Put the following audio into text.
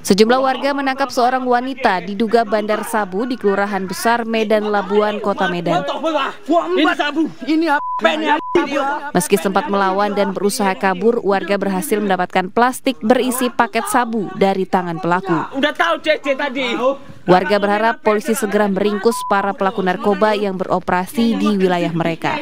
Sejumlah warga menangkap seorang wanita diduga bandar sabu di Kelurahan Besar Medan Labuan, Kota Medan. Meski sempat melawan dan berusaha kabur, warga berhasil mendapatkan plastik berisi paket sabu dari tangan pelaku. Warga berharap polisi segera meringkus para pelaku narkoba yang beroperasi di wilayah mereka.